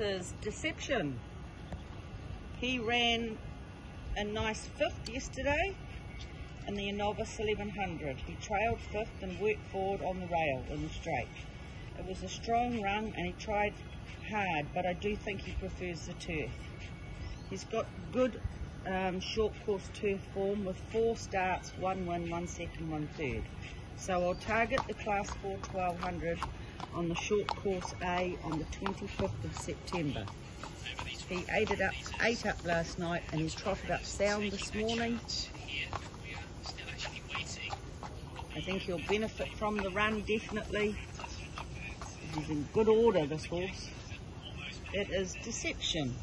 Is Deception. He ran a nice fifth yesterday in the novice 1100. He trailed fifth and worked forward on the rail in the straight. It was a strong run and he tried hard, but I do think he prefers the turf. He's got good um, short course turf form with four starts, one win, one second, one third. So I'll target the class 4 1200 on the short course A on the 25th of September. He ate it up, ate up last night and he trotted up sound this morning. I think he'll benefit from the run definitely. He's in good order this horse. It is Deception.